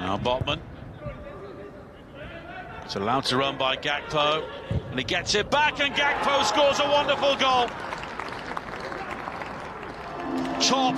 Now Botman. It's allowed to run by Gakpo, and he gets it back, and Gakpo scores a wonderful goal. Chop